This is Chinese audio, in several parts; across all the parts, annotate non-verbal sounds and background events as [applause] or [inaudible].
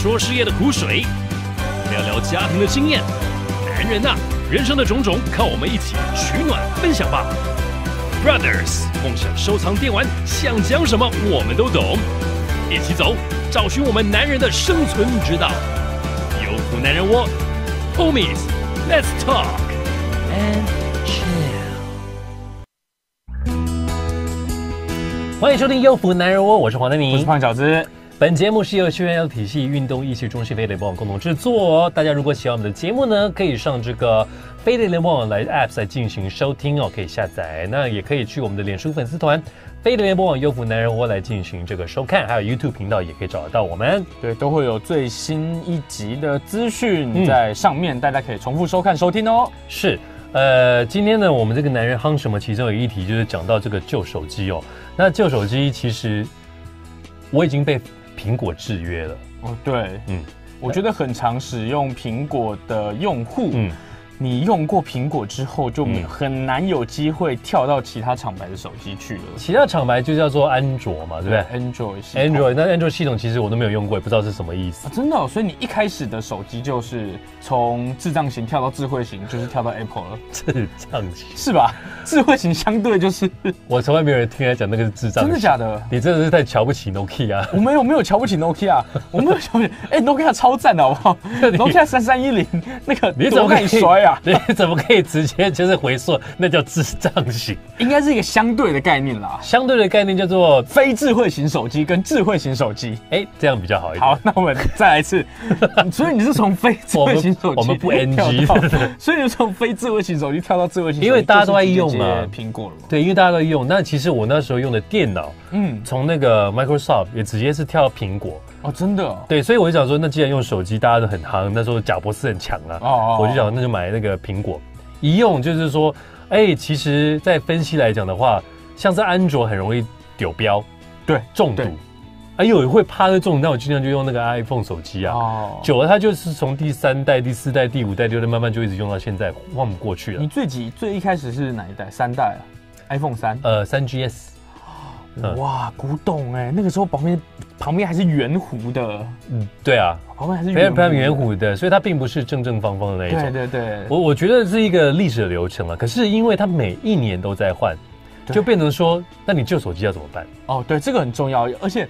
说事业的苦水，聊聊家庭的经验。男人呐、人生的种种，靠我们一起取暖分享吧。Brothers，梦想收藏电玩，想讲什么我们都懂，一起走，找寻我们男人的生存之道。有福男人窝，Homies，Let's talk and chill。欢迎收听《优福男人窝》，我是黄德明我是。胖小子，本节目是由学员体系运动艺术中心飞碟联盟共同制作哦。大家如果喜欢我们的节目呢，可以上这个飞碟联网来 Apps 来进行收听哦，可以下载。那也可以去我们的脸书粉丝团飞碟联盟网优福男人窝来进行这个收看，还有 YouTube 频道也可以找得到我们。对，都会有最新一集的资讯嗯在上面，大家可以重复收看收听哦。是，呃，今天呢，我们这个男人夯什么？其中有一题就是讲到这个旧手机哦。那旧手机其实我已经被苹果制约了。哦，对，嗯。嗯，我觉得很常使用苹果的用户，嗯，你用过苹果之后，就嗯很难有机会跳到其他厂牌的手机去了。其他厂牌就叫做安卓嘛，对不对？，Android 系统 Android，那 Android 系统其实我都没有用过，也不知道是什么意思。啊，真的哦、所以你一开始的手机就是从智障型跳到智慧型，就是跳到 Apple 了，[laughs] 智障型，是吧？智慧型相对就是 [laughs] 我从来没有人听他讲那个是智障。真的假的？你真的是太瞧不起 Nokia。我没有没有瞧不起 Nokia，[laughs] 我没有瞧不起，哎、n o k i a 超赞的好不好？Nokia 三三一零那个你怎么可以摔啊？[laughs] 你怎么可以直接就是回溯？那叫智障型。应该是一个相对的概念啦，相对的概念叫做，非智慧型手机跟智慧型手机。哎，这样比较好一点。好，那我们再来一次。[laughs] 所以你是从非智慧型手机我们不跳 NG [laughs] 所以你是从非智慧型手机跳到智慧型手机，因为大家都在用嘛苹果了嘛。对，因为大家都在用。那其实我那时候用的电脑，嗯，从那个 Microsoft 也直接是跳到苹果。哦，真的哦。对，所以我就想说，那既然用手机大家都很夯，那时候贾博士很强啊，哦我就想那就买那个苹果。一用就是说，哎，其实，在分析来讲的话，像是安卓很容易丢标对中毒，哎呦会怕那中毒，那我尽量就用那个 iPhone 手机啊。哦，久了，它就是从第三代、第四代、第五代、第六代慢慢就一直用到现在，忘不过去了你。最几最一开始是哪一代？三代啊？iPhone 三。呃，三 GS，嗯哇，古董哎，那个时候旁边旁边还是圆弧的，嗯，对啊，旁边还是非常圆。弧的，所以它并不是正正方方的那一种。对对对，我我觉得是一个历史的流程了，可是因为它每一年都在换，就变成说，那你旧手机要怎么办？哦，对，这个很重要，而且。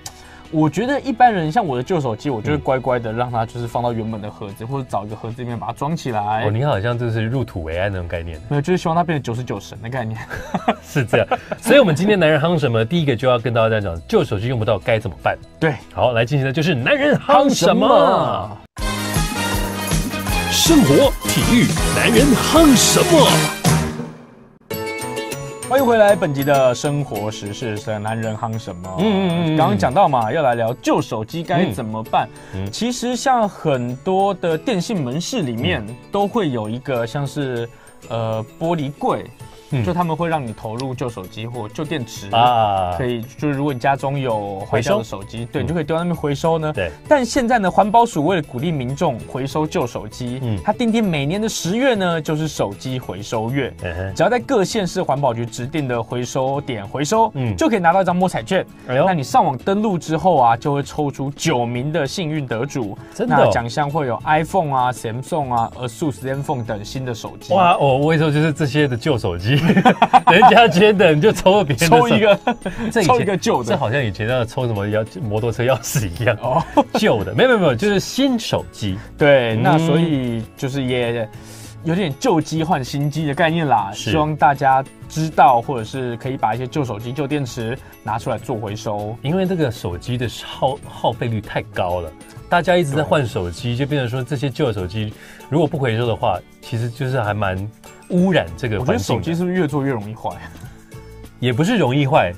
我觉得一般人像我的旧手机，我就会嗯乖乖的让它就是放到原本的盒子，或者找一个盒子里面把它装起来。哦，你好像就是入土为安那种概念，没有，就是希望它变成九十九神的概念。[laughs] 是这样。所以，我们今天男人夯什么？第一个就要跟大家讲，旧手机用不到该怎么办？对，好，来进行的就是男人夯什么？？生活、体育，男人夯什么？欢迎回来，本集的生活时事是男人夯什么？嗯嗯嗯嗯刚刚讲到嘛，要来聊旧手机该怎么办。嗯嗯其实像很多的电信门市里面嗯都会有一个像是呃玻璃柜，嗯。就他们会让你投入旧手机或旧电池啊。可以，就是如果你家中有坏掉的手机，对，嗯。你就可以丢到那边回收呢。对，但现在呢，环保署为了鼓励民众回收旧手机，嗯。它定定每年的十月呢，就是手机回收月。嗯只要在各县市环保局指定的回收点回收，嗯。就可以拿到一张摸彩券。哎呦。那你上网登录之后啊，就会抽出九名的幸运得主。真的奖项会有 iPhone 啊、Samsung 啊、ASUS ZenFone 等新的手机。哇，哦，我跟你说，就是这些的旧手机，[laughs] 人家捐的你就抽了别人抽一个，这抽一个旧的。这好像以前要抽什么钥摩托车钥匙一样，哦，旧的没有没有没有，就是新手机。对，那嗯所以就是也有点旧机换新机的概念啦。是希望大家知道，或者是可以把一些旧手机、旧电池拿出来做回收。因为这个手机的耗耗费率太高了，大家一直在换手机，就变成说这些旧的手机如果不回收的话，其实就是还蛮污染这个我觉环境的。得手机是不是越做越容易坏？也不是容易坏，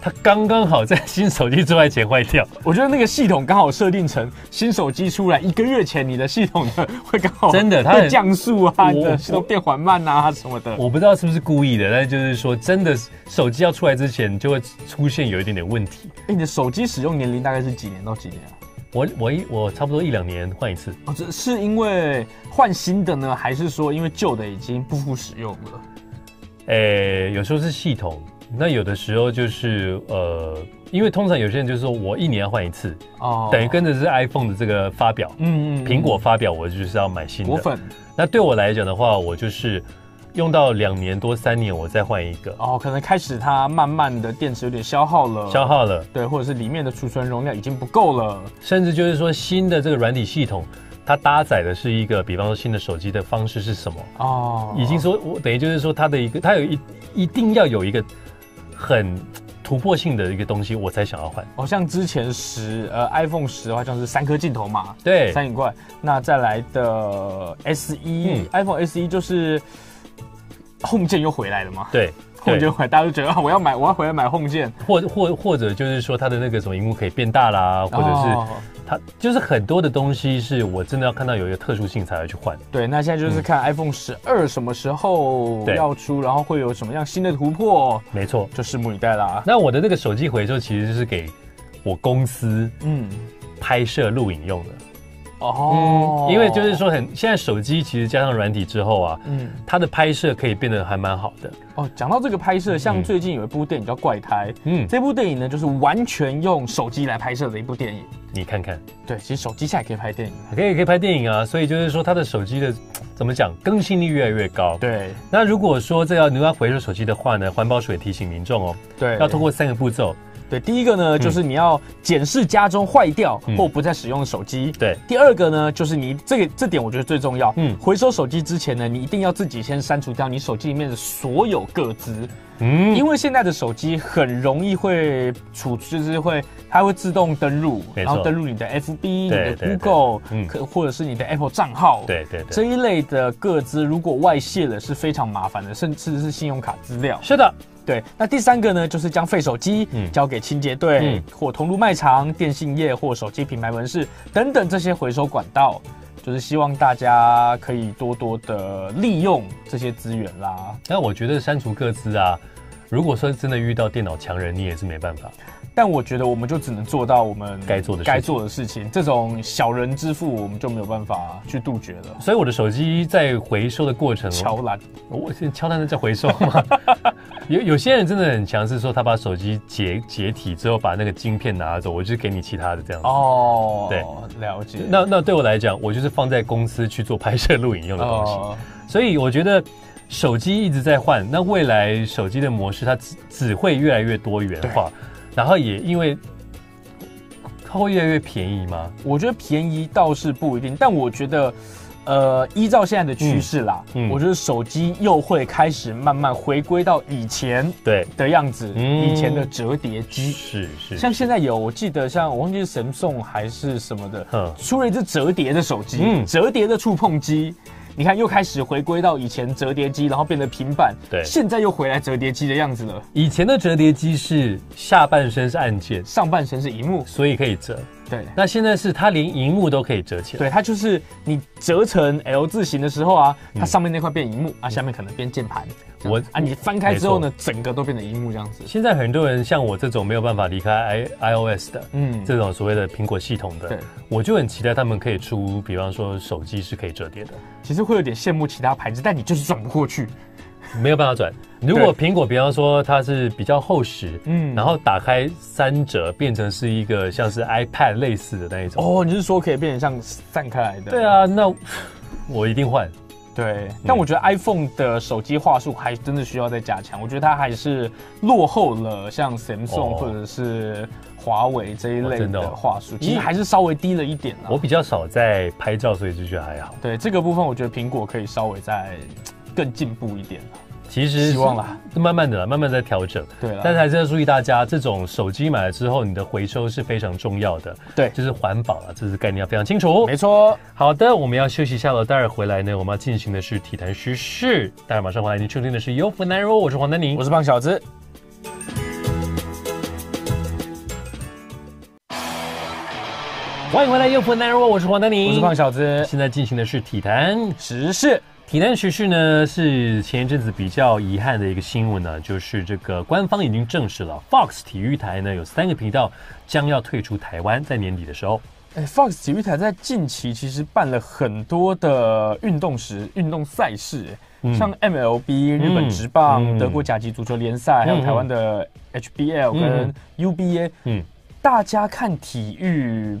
它刚刚好在新手机出来前坏掉。我觉得那个系统刚好设定成新手机出来一个月前，你的系统的会刚好真的它降速啊，你的系统变缓慢啊什么的。我不知道是不是故意的，但就是说，真的手机要出来之前就会出现有一点点问题。哎，你的手机使用年龄大概是几年到几年啊？我我一我差不多一两年换一次，哦，这是因为换新的呢，还是说因为旧的已经不复使用了？诶、有时候是系统那有的时候就是呃，因为通常有些人就是说我一年要换一次，哦，等于跟着是 iPhone 的这个发表，嗯嗯，苹果发表我就是要买新的。果粉。那对我来讲的话，我就是用到两年多三年，我再换一个。哦，可能开始它慢慢的电池有点消耗了，消耗了，对，或者是里面的储存容量已经不够了，甚至就是说新的这个软体系统。它搭载的是一个，比方说新的手机的方式是什么？哦，已经说，我等于就是说，它的一个，它有一一定要有一个很突破性的一个东西，我才想要换。哦，像之前十呃 iPhone 十的话，像是三颗镜头嘛，对，三影怪。那再来的 S 一，iPhone S 一就是 Home 键又回来了吗？对。Home 键回，大家都觉得啊，我要买，我要回来买 Home 键，或或或者就是说它的那个什么荧幕可以变大啦，或者是它就是很多的东西是我真的要看到有一个特殊性才会去换。对，那现在就是看 iPhone 十二什么时候要出，然后会有什么样新的突破。没错，就拭目以待啦。那我的那个手机回收其实是给我公司嗯拍摄录影用的。哦，因为就是说很现在手机其实加上软体之后啊，嗯，它的拍摄可以变得还蛮好的。哦，讲到这个拍摄，像最近有一部电影叫《怪胎》，嗯，这部电影呢就是完全用手机来拍摄的一部电影。你看看，对，其实手机现在可以拍电影，可以可以拍电影啊。所以就是说，它的手机的怎么讲，更新率越来越高。对，那如果说这要你要回收手机的话呢，环保署也提醒民众哦，对，要通过三个步骤。对，第一个呢，就是你要检视家中坏掉或不再使用的手机。对，第二个呢，就是你这个这点我觉得最重要。嗯，回收手机之前呢，你一定要自己先删除掉你手机里面的所有个资。嗯，因为现在的手机很容易会储，就是会它会自动登录，然后登录你的 FB、你的 Google，嗯，可或者是你的 Apple 账号。对对，这一类的个资如果外泄了是非常麻烦的，甚至是信用卡资料。是的。对，那第三个呢，就是将废手机交给清洁队或同路卖场、电信业或手机品牌门市等等这些回收管道，就是希望大家可以多多的利用这些资源啦。那我觉得删除各自啊，如果说真的遇到电脑强人，你也是没办法。但我觉得我们就只能做到我们该做的该做的事情，这种小人之父我们就没有办法去杜绝了。所以我的手机在回收的过程，敲烂，我敲烂的在回收吗？[laughs] 有有些人真的很强势，说他把手机解解体之后把那个晶片拿走，我就给你其他的这样子。哦，对，了解。那那对我来讲，我就是放在公司去做拍摄录影用的东西。所以我觉得手机一直在换，那未来手机的模式它只只会越来越多元化。然后也因为它会越来越便宜吗？我觉得便宜倒是不一定，但我觉得，呃，依照现在的趋势啦，我觉得手机又会开始慢慢回归到以前对。的样子，以前的折叠机。是是，像现在有我记得像我忘记是神送还是什么的，出了一只折叠的手机，折叠的触碰机。你看，又开始回归到以前折叠机，然后变得平板。对，现在又回来折叠机的样子了。以前的折叠机是下半身是按键，上半身是荧幕，所以可以折。对，那现在是它连荧幕都可以折起来。对，它就是你折成 L 字形的时候啊，它上面那块变荧幕啊，下面可能变键盘。我啊，你翻开之后呢，整个都变成荧幕这样子。现在很多人像我这种没有办法离开 i iOS 的，嗯，这种所谓的苹果系统的，对，我就很期待他们可以出，比方说手机是可以折叠的。其实会有点羡慕其他牌子，但你就是转不过去。没有办法转。如果苹果，比方说它是比较厚实，嗯，然后打开三折变成是一个像是 iPad 类似的那一种。哦，你是说可以变成像散开来的？对啊，那我一定换。对，但我觉得 iPhone 的手机话术还真的需要再加强。我觉得它还是落后了，像 Samsung 或者是华为这一类的话术，其实还是稍微低了一点。我比较少在拍照，所以就觉得还好。对这个部分，我觉得苹果可以稍微再更进步一点。其实希望啦，慢慢的，慢慢在调整。对，但是还是要注意，大家这种手机买了之后，你的回收是非常重要的。对，就是环保啊，这是概念要非常清楚。没错。好的，我们要休息一下了。待会儿回来呢，我们要进行的是体坛时事。待会儿马上回来，您收听的是优福男人我是黄丹宁，我是胖小子。欢迎回来，优福男人我是黄丹妮，我是胖小子。现在进行的是体坛时事。体坛时事呢，是前一阵子比较遗憾的一个新闻呢，就是这个官方已经证实了，Fox 体育台呢有三个频道将要退出台湾，在年底的时候。哎，Fox 体育台在近期其实办了很多的运动时运动赛事，像 MLB 日本职棒、德国甲级足球联赛，还有台湾的 HBL 跟 UBA，嗯，大家看体育、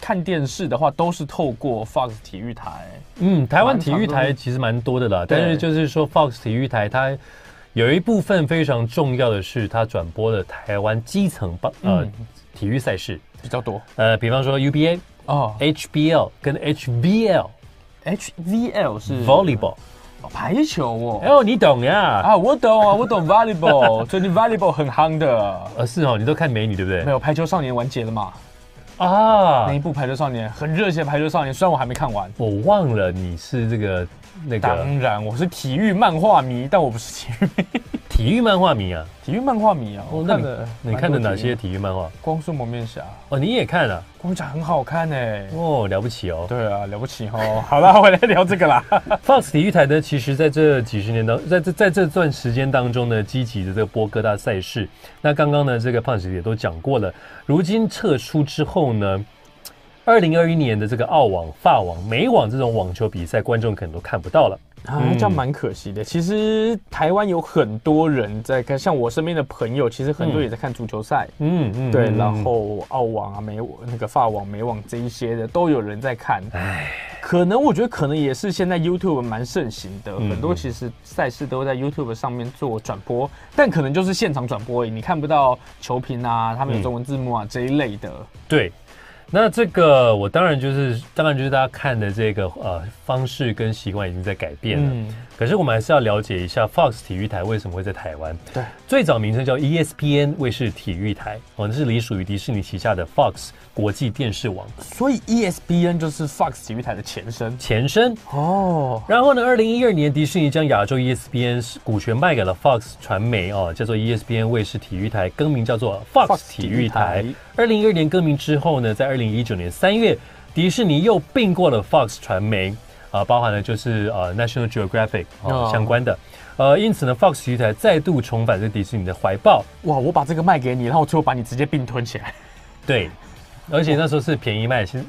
看电视的话，都是透过 Fox 体育台。嗯，台湾体育台其实蛮多的啦，但是就是说 Fox 体育台它有一部分非常重要的是，它转播的台湾基层棒呃体育赛事比较多。呃，比方说 UBA 哦，HBL 跟 HVL，HVL 是 volleyball。排球哦，哦，你懂呀？啊，我懂啊，我懂 volleyball，最近 volleyball 很夯的。呃，[laughs] 是哦，你都看美女对不对？没有，排球少年完结了嘛？啊，那一部排球少年很热血，排球少年虽然我还没看完，我忘了你是这个那个。当然，我是体育漫画迷，但我不是体育迷。体育漫画迷啊，体育漫画迷啊，我看的，你看的哪些体育漫画？光速蒙面侠哦，你也看了？光甲很好看哎，哦，了不起哦。对啊，了不起哦。[laughs] 好了，我来聊这个啦。[laughs] Fox 体育台呢，其实在这几十年当，在这在这段时间当中呢，积极的这个播各大赛事。那刚刚呢，这个胖子也都讲过了。如今撤出之后呢，二零二一年的这个澳网、法网、美网这种网球比赛，观众可能都看不到了。啊，这样蛮可惜的。其实台湾有很多人在看，像我身边的朋友，其实很多也在看足球赛。嗯嗯，对。然后澳网啊、美那个法网、美网这一些的都有人在看。唉，可能我觉得可能也是现在 YouTube 蛮盛行的，很多其实赛事都在 YouTube 上面做转播，但可能就是现场转播，你看不到球评啊，他们有中文字幕啊这一类的。对。那这个我当然就是，当然就是大家看的这个呃方式跟习惯已经在改变了。嗯。可是我们还是要了解一下 Fox 体育台为什么会在台湾。对。最早名称叫 ESPN 卫视体育台，哦，那是隶属于迪士尼旗下的 Fox 国际电视网。所以 ESPN 就是 Fox 体育台的前身。前身。哦。然后呢，二零一二年迪士尼将亚洲 ESPN 股权卖给了 Fox 传媒，哦，叫做 ESPN 卫视体育台，更名叫做 Fox 体育台。二零一二年更名之后呢，在二零一九年三月，迪士尼又并过了 Fox 传媒，啊，包含了就是呃 National Geographic 啊相关的，呃，因此呢，Fox 体育台再度重返这迪士尼的怀抱。哇，我把这个卖给你，然后最后把你直接并吞起来。对，而且那时候是便宜卖，其实。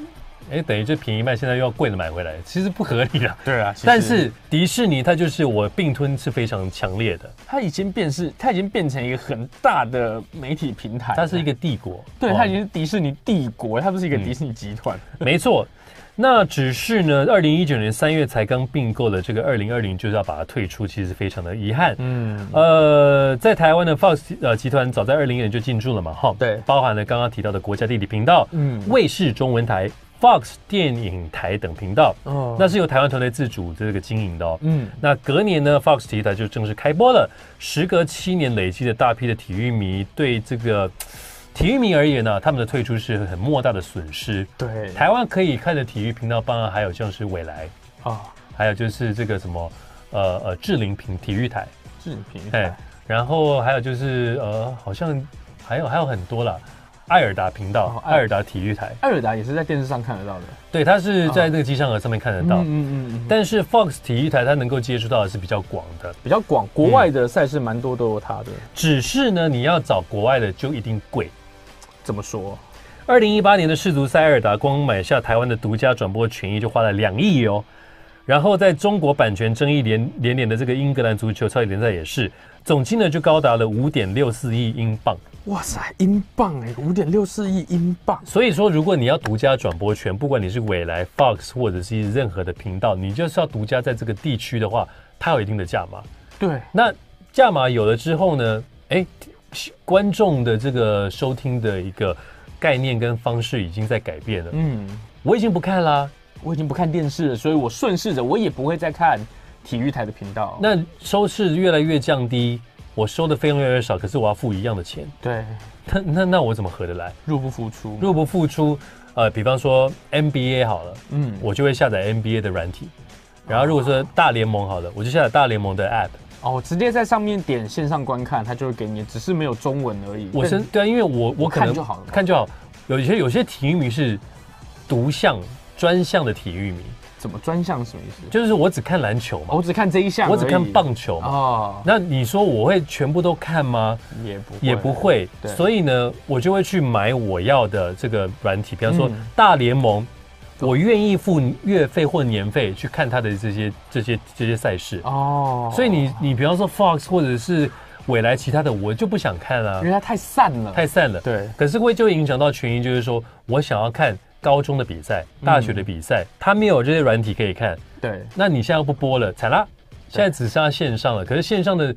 哎，等于就便宜卖，现在又要贵的买回来，其实不合理了。对啊，但是迪士尼它就是我并吞是非常强烈的，它已经变是，它已经变成一个很大的媒体平台，它是一个帝国。对，它已经是迪士尼帝国，它不是一个迪士尼集团。没错，那只是呢，二零一九年三月才刚并购的这个二零二零就是要把它退出，其实非常的遗憾。嗯，呃，在台湾的 Fox 呃集团早在二零年就进驻了嘛，哈，对，包含了刚刚提到的国家地理频道，嗯，卫视中文台。Fox 电影台等频道，哦，那是由台湾团队自主这个经营的哦。嗯，那隔年呢，Fox 体育台就正式开播了。时隔七年，累积的大批的体育迷，对这个体育迷而言呢，他们的退出是很莫大的损失。对，台湾可以看的体育频道，当然还有像是未来啊，还有就是这个什么呃呃智林平体育台，智林平台，然后还有就是呃，好像还有还有很多了。艾尔达频道，艾尔达体育台，艾尔达也是在电视上看得到的。对，它是在那个机上盒上面看得到。嗯嗯嗯。但是 Fox 体育台它能够接触到的是比较广的，比较广。国外的赛事蛮多都有它的，只是呢，你要找国外的就一定贵。怎么说？二零一八年的世足赛，尔达光买下台湾的独家转播权益就花了两亿哦。然后在中国版权争议连连连的这个英格兰足球超级联赛也是，总金额就高达了五点六四亿英镑。哇塞，英镑哎，五点六四亿英镑。所以说，如果你要独家转播权，不管你是未来 Fox 或者是任何的频道，你就是要独家在这个地区的话，它有一定的价码。对，那价码有了之后呢，哎，观众的这个收听的一个概念跟方式已经在改变了。嗯，我已经不看啦，我已经不看电视了，所以我顺势着我也不会再看体育台的频道。那收视越来越降低。我收的费用越来越少，可是我要付一样的钱。对，那那那我怎么合得来？入不敷出，入不敷出。呃，比方说 NBA 好了，嗯，我就会下载 NBA 的软体。然后如果说大联盟好了，我就下载大联盟的 App。哦，直接在上面点线上观看，它就会给你，只是没有中文而已。我是对啊，因为我我看就好了，看就好。有些有些体育迷是独项专项的体育迷。怎么专项什么意思？就是我只看篮球嘛，我只看这一项，我只看棒球嘛。哦，那你说我会全部都看吗？也不也不会。所以呢，我就会去买我要的这个软体，比方说大联盟我愿意付月费或年费去看他的这些这些这些赛事哦。所以你你比方说 Fox 或者是未来其他的，我就不想看了，因为它太散了，太散了。对，可是会就影响到群英，就是说我想要看高中的比赛、大学的比赛，他没有这些软体可以看。对，那你现在不播了，惨啦！现在只剩下线上了。可是线上的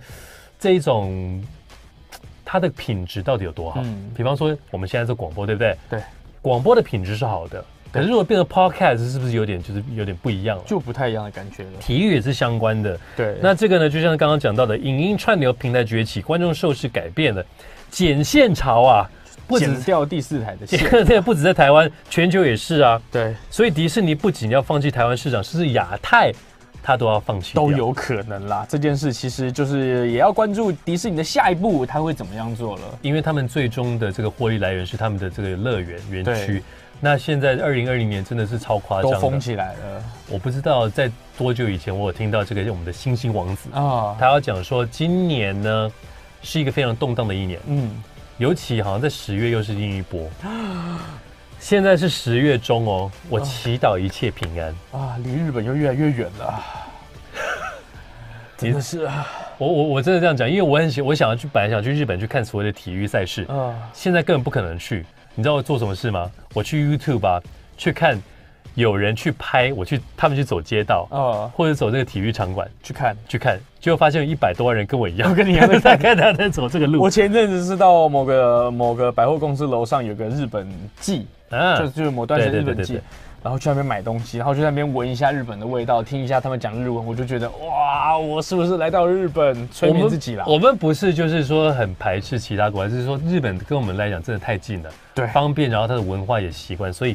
这一种，它的品质到底有多好？嗯，比方说我们现在做广播，对不对？对，广播的品质是好的。可是如果变成 podcast，是不是有点就是有点不一样了？就不太一样的感觉了。体育也是相关的。对，那这个呢，就像刚刚讲到的，影音串流平台崛起，观众受视改变了，剪线潮啊，不止掉第四台的线。[laughs] 这不止在台湾，全球也是啊。对，所以迪士尼不仅要放弃台湾市场，甚至亚太。他都要放弃，都有可能啦。这件事其实就是也要关注迪士尼的下一步，他会怎么样做了。因为他们最终的这个获利来源是他们的这个乐园园区。那现在二零二零年真的是超夸张，都封起来了。我不知道在多久以前，我有听到这个我们的星星王子啊，他要讲说今年呢是一个非常动荡的一年。嗯，尤其好像在十月又是另一波。[gasps] 现在是十月中哦，我祈祷一切平安啊！离日本又越来越远了，[laughs] 真的是啊！我我我真的这样讲，因为我很喜，我想要去，本来想去日本去看所谓的体育赛事啊，现在根本不可能去。你知道我做什么事吗？我去 YouTube 吧，去看有人去拍，我去他们去走街道啊，或者走这个体育场馆去看去看，结果发现有一百多万人跟我一样，跟你一样 [laughs] 在看他在走这个路。我前阵子是到某个某个百货公司楼上有个日本记。就就是某段时间日本记，然后去那边买东西，然后去那边闻一下日本的味道，听一下他们讲日文，我就觉得哇，我是不是来到日本催眠自己了？我们不是就是说很排斥其他国家，就是说日本跟我们来讲真的太近了，对，方便，然后它的文化也习惯，所以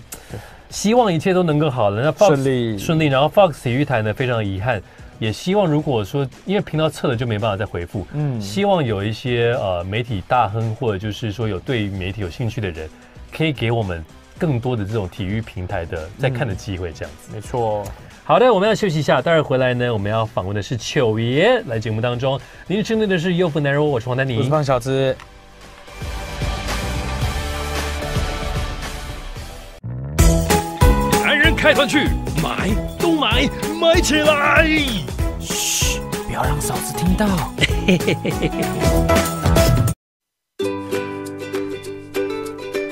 希望一切都能够好了。那顺利顺利，然后 Fox 体育台呢非常遗憾，也希望如果说因为频道撤了就没办法再回复，嗯，希望有一些呃媒体大亨或者就是说有对媒体有兴趣的人，可以给我们。更多的这种体育平台的在看的机会，这样子没错。好的，我们要休息一下，待会儿回来呢，我们要访问的是糗爷来节目当中。您针对的是优福男人，我是黄丹妮，我是胖小子。男人开团去，买都买买起来！嘘，不要让嫂子听到。[laughs]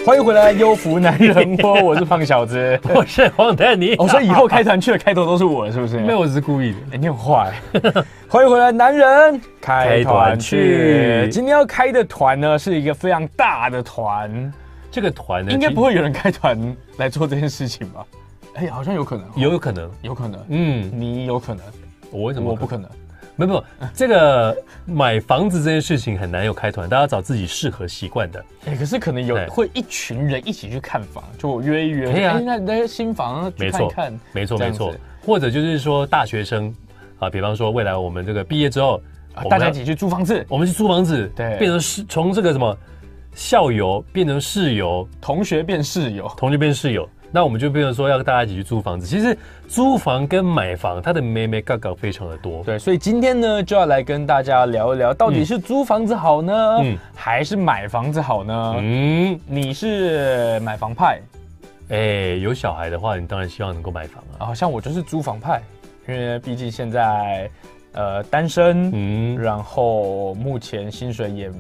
欢迎回来，优福男人窝，我是胖小子，[laughs] 我是黄丹妮。我说以后开团去的开头都是我，是不是？没有，我是故意的。哎，你很坏。[laughs] 欢迎回来，男人开团去。今天要开的团呢，是一个非常大的团。这个团呢，应该不会有人开团来做这件事情吧？哎，好像有可能，有可能，有可能。嗯，你有可能，我为什么我不可能？没有，这个买房子这件事情很难有开团，大家找自己适合习惯的。哎，可是可能有会一群人一起去看房，就约一约。可以啊，那那新房没错，看，没错没错。或者就是说大学生啊，比方说未来我们这个毕业之后，大家一起去租房子，我们去租房子，对，变成是从这个什么校友变成室友，同学变室友，同学变室友。那我们就变成说要跟大家一起去租房子。其实租房跟买房，它的妹妹杠杠非常的多。对，所以今天呢，就要来跟大家聊一聊，到底是租房子好呢，还是买房子好呢？嗯，你是买房派？哎，有小孩的话，你当然希望能够买房啊。啊，像我就是租房派，因为毕竟现在。呃，单身，嗯，然后目前薪水也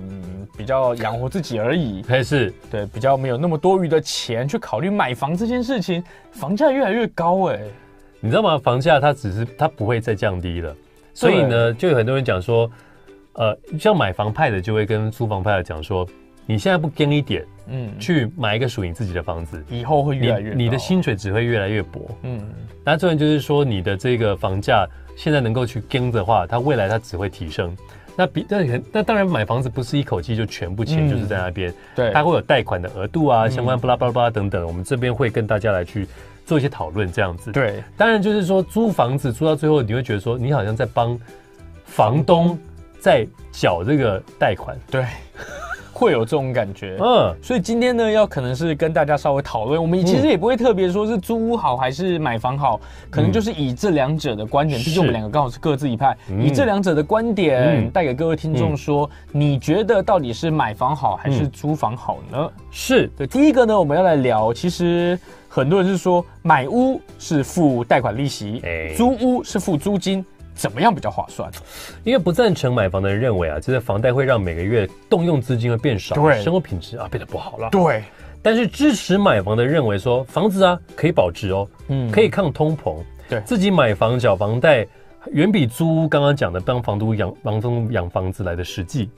比较养活自己而已，还是。对，比较没有那么多余的钱去考虑买房这件事情，房价越来越高哎，你知道吗？房价它只是它不会再降低了，所以呢，就有很多人讲说，呃，像买房派的就会跟租房派的讲说，你现在不跟一点，嗯，去买一个属于自己的房子，以后会越来越，你的薪水只会越来越薄，嗯，那重点就是说你的这个房价。现在能够去跟的话，它未来它只会提升。那比那那当然买房子不是一口气就全部钱就是在那边，对，它会有贷款的额度啊，相关巴拉巴拉巴拉等等。我们这边会跟大家来去做一些讨论，这样子。对，当然就是说租房子租到最后，你会觉得说你好像在帮房东在缴这个贷款。对。会有这种感觉。嗯，所以今天呢，要可能是跟大家稍微讨论，我们其实也不会特别说是租屋好还是买房好，可能就是以这两者的观点，毕竟我们两个刚好是各自一派，以这两者的观点带给各位听众说，你觉得到底是买房好还是租房好呢？是。对，第一个呢，我们要来聊，其实很多人是说买屋是付贷款利息，租屋是付租金。怎么样比较划算？因为不赞成买房的人认为啊，就是房贷会让每个月动用资金会变少，对，生活品质啊变得不好了。对，但是支持买房的认为说，房子啊可以保值哦，嗯，可以抗通膨，对，自己买房缴房贷远比租屋刚刚讲的帮房东养房东养房子来的实际。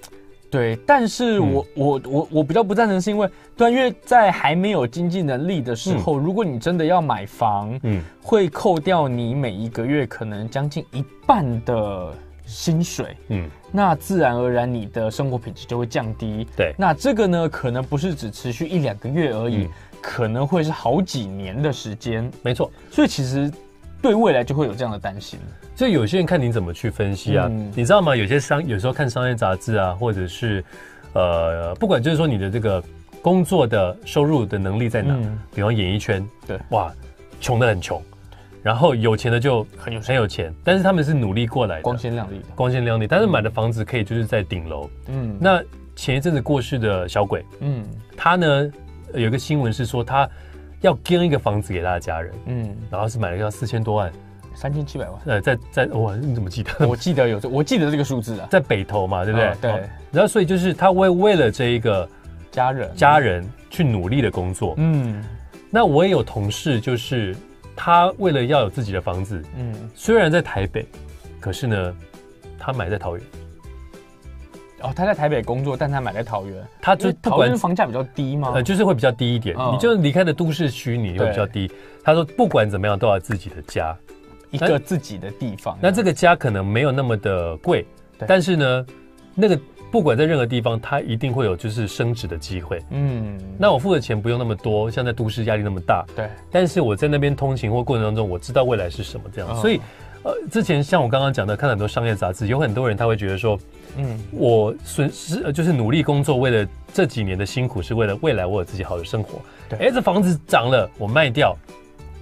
对，但是我我我我比较不赞成，是因为对，因为在还没有经济能力的时候，如果你真的要买房，嗯，会扣掉你每一个月可能将近一半的薪水，嗯，那自然而然你的生活品质就会降低。对，那这个呢，可能不是只持续一两个月而已，可能会是好几年的时间。没错，所以其实对未来就会有这样的担心。所以有些人看你怎么去分析啊？你知道吗？有些商有时候看商业杂志啊，或者是呃，不管就是说你的这个工作的收入的能力在哪，比方演艺圈，对，哇，穷的很穷，然后有钱的就很有很有钱，但是他们是努力过来的，光鲜亮丽的，光鲜亮丽，但是买的房子可以就是在顶楼。嗯，那前一阵子过世的小鬼，嗯，他呢有一个新闻是说他要跟一个房子给他的家人，嗯，然后是买了要四千多万。三千七百万，呃，在在，哇，你怎么记得？我记得有，我记得这个数字啊，在北投嘛，对不对？对。然后，所以就是他为为了这一个家人家人去努力的工作。嗯。那我也有同事，就是他为了要有自己的房子，嗯，虽然在台北，可是呢，他买在桃园。哦，他在台北工作，但他买在桃园。他就桃园房价比较低吗？呃，就是会比较低一点。你就离开的都市区，你会比较低。他说，不管怎么样，都要自己的家。一个自己的地方，那这个家可能没有那么的贵，但是呢，那个不管在任何地方，他一定会有就是升值的机会。嗯，那我付的钱不用那么多，像在都市压力那么大。对，但是我在那边通勤或过程当中，我知道未来是什么这样。所以，呃，之前像我刚刚讲的，看很多商业杂志，有很多人他会觉得说，嗯，我损失就是努力工作，为了这几年的辛苦，是为了未来我有自己好的生活。对，哎，这房子涨了，我卖掉。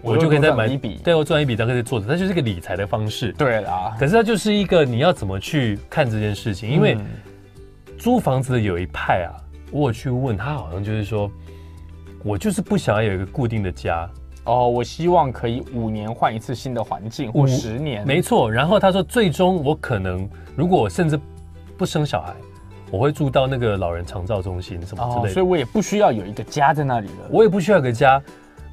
我就可以再买一笔，对我赚一笔，然后再做它就是一个理财的方式。对啦，可是它就是一个你要怎么去看这件事情？因为租房子的有一派啊，我去问他，好像就是说，我就是不想要有一个固定的家哦，我希望可以五年换一次新的环境，或十年。没错，然后他说，最终我可能如果我甚至不生小孩，我会住到那个老人长照中心什么之类的，所以我也不需要有一个家在那里了，我也不需要有个家，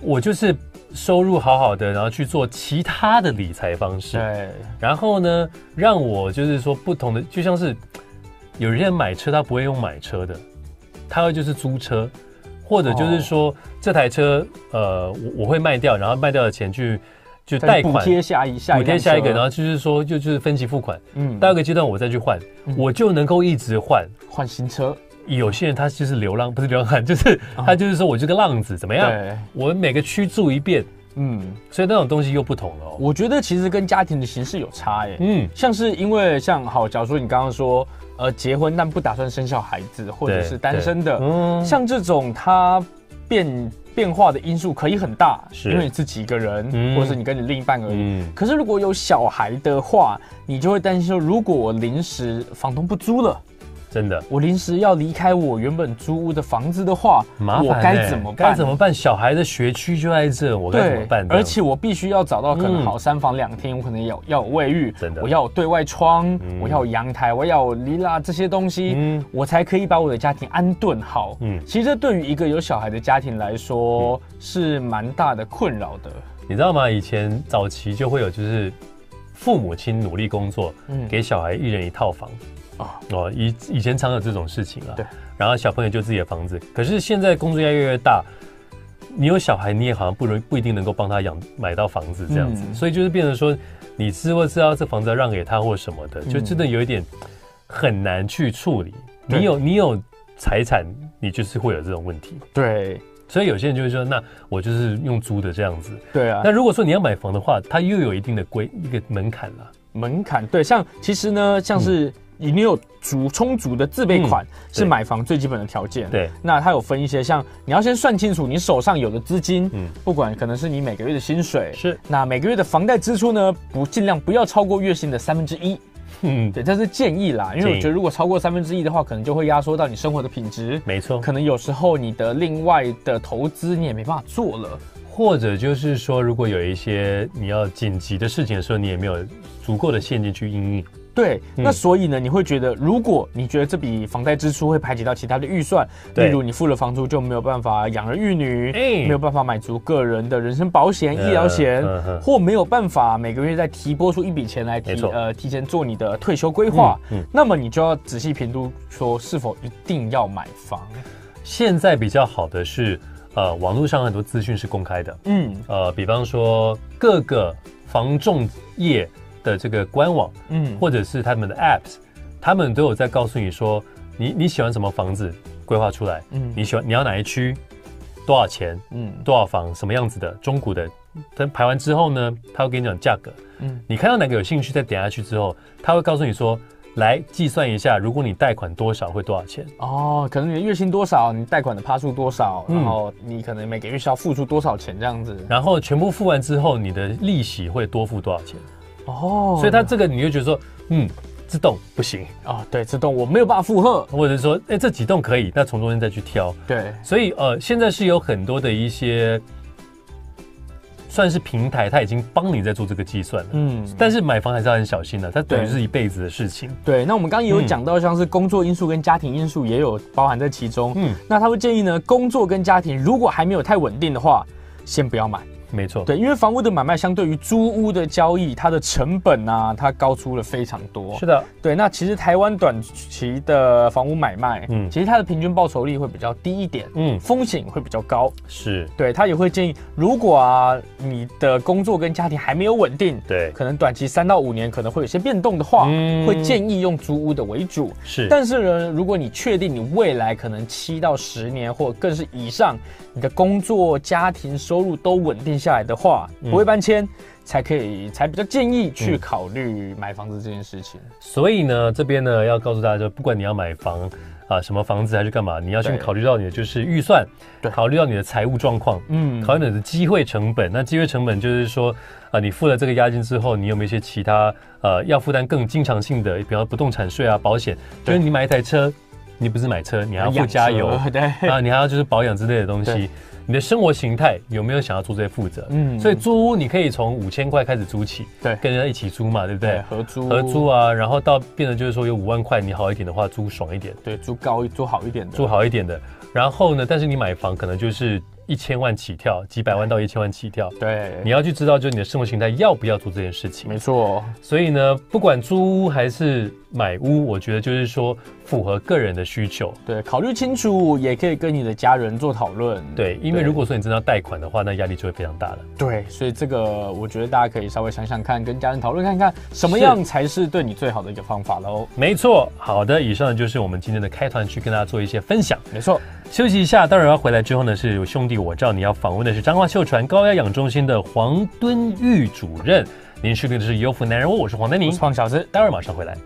我就是。收入好好的，然后去做其他的理财方式。对，然后呢，让我就是说不同的，就像是有人买车，他不会用买车的，他会就是租车，或者就是说这台车，呃，我我会卖掉，然后卖掉的钱去就贷款补贴下一下补贴下一个，然后就是说就就是分期付款。嗯，到一个阶段我再去换，我就能够一直换。换新车。有些人他就是流浪，不是流浪汉，就是他就是说我这个浪子怎么样？我每个区住一遍，嗯，所以那种东西又不同了。我觉得其实跟家庭的形式有差耶，嗯，像是因为像好，假如说你刚刚说呃结婚但不打算生小孩子，或者是单身的，嗯，像这种它变变化的因素可以很大，是因为你自己一个人，或者是你跟你另一半而已。可是如果有小孩的话，你就会担心说，如果我临时房东不租了。真的，我临时要离开我原本租屋的房子的话，麻烦，我该怎么办？该怎么办？小孩的学区就在这，我该怎么办？而且我必须要找到可能好三房两厅，我可能要要有卫浴，真的，我要有对外窗，我要有阳台，我要有离啦这些东西，我才可以把我的家庭安顿好。嗯，其实这对于一个有小孩的家庭来说是蛮大的困扰的。你知道吗？以前早期就会有，就是父母亲努力工作，嗯，给小孩一人一套房。啊哦，以以前常有这种事情啊。对，然后小朋友就自己的房子，可是现在工作压力越来越大，你有小孩，你也好像不容不一定能够帮他养买到房子这样子，所以就是变成说，你是或知道这房子要让给他或什么的，就真的有一点很难去处理。你有你有财产，你就是会有这种问题。对，所以有些人就会说，那我就是用租的这样子。对啊。那如果说你要买房的话，它又有一定的规一个门槛了。门槛对，像其实呢，像是你有足充足的自备款，是买房最基本的条件。对，那它有分一些，像你要先算清楚你手上有的资金，嗯，不管可能是你每个月的薪水，是那每个月的房贷支出呢，不尽量不要超过月薪的三分之一。嗯，对，这是建议啦，因为我觉得如果超过三分之一的话，可能就会压缩到你生活的品质。没错，可能有时候你的另外的投资你也没办法做了，或者就是说，如果有一些你要紧急的事情的时候，你也没有足够的现金去应应。对，那所以呢，你会觉得，如果你觉得这笔房贷支出会排挤到其他的预算，例如你付了房租就没有办法养儿育女，没有办法买足个人的人身保险、医疗险，或没有办法每个月再提拨出一笔钱来提呃提前做你的退休规划，那么你就要仔细评估说是否一定要买房。现在比较好的是，呃，网络上很多资讯是公开的，嗯，呃，比方说各个房仲业。的这个官网，嗯，或者是他们的 apps，他们都有在告诉你说，你你喜欢什么房子，规划出来，嗯，你喜欢你要哪一区，多少钱，嗯，多少房，什么样子的，中古的，等排完之后呢，他会跟你讲价格，嗯，你看到哪个有兴趣，再点下去之后，他会告诉你说，来计算一下，如果你贷款多少会多少钱，哦，可能你的月薪多少，你贷款的趴数多少，然后你可能每个月需要付出多少钱这样子，然后全部付完之后，你的利息会多付多少钱。哦，所以它这个你就觉得说，嗯，自动不行。啊，对，自动我没有办法负荷，或者说，哎，这几栋可以，那从中间再去挑，对，所以呃，现在是有很多的一些算是平台，它已经帮你在做这个计算了，嗯，但是买房还是要很小心的，它等于是一辈子的事情。对，那我们刚刚也有讲到，像是工作因素跟家庭因素也有包含在其中，嗯，那他会建议呢，工作跟家庭如果还没有太稳定的话，先不要买。没错，对，因为房屋的买卖相对于租屋的交易，它的成本啊，它高出了非常多。是的，对。那其实台湾短期的房屋买卖，嗯，其实它的平均报酬率会比较低一点，嗯，风险会比较高。是，对他也会建议，如果啊你的工作跟家庭还没有稳定，对，可能短期三到五年可能会有些变动的话，会建议用租屋的为主。是，但是呢，如果你确定你未来可能七到十年或更是以上，你的工作、家庭收入都稳定下来的话。不会搬迁，才可以才比较建议去考虑买房子这件事情。所以呢，这边呢要告诉大家，就不管你要买房啊，什么房子还是干嘛，你要先考虑到你的就是预算，考虑到你的财务状况，嗯，考虑你的机会成本。那机会成本就是说啊，你付了这个押金之后，你有没有一些其他呃要负担更经常性的，比方不动产税啊、保险。就是你买一台车，你不是买车，你还要付加油，对啊，你还要就是保养之类的东西。你的生活形态有没有想要做这些负责？嗯，所以租屋你可以从五千块开始租起，对，跟人家一起租嘛，对不对？合租，合租啊，然后到变得就是说有五万块，你好一点的话租爽一点，对，租高租好一点的，租好一点的。然后呢，但是你买房可能就是。一千万起跳，几百万到一千万起跳。对，你要去知道，就是你的生活形态要不要做这件事情。没错。所以呢，不管租屋还是买屋，我觉得就是说符合个人的需求。对，考虑清楚，也可以跟你的家人做讨论。对，因为如果说你真的要贷款的话，那压力就会非常大了。对，所以这个我觉得大家可以稍微想想看，跟家人讨论看看，什么样才是对你最好的一个方法喽。没错。好的，以上就是我们今天的开团去跟大家做一些分享。没错。休息一下，待会儿要回来之后呢，是有兄弟，我知道你要访问的是彰化秀传高压氧中心的黄敦玉主任。您收听的是优福男人物，我是黄丹宁，黄小子，待会马上回来。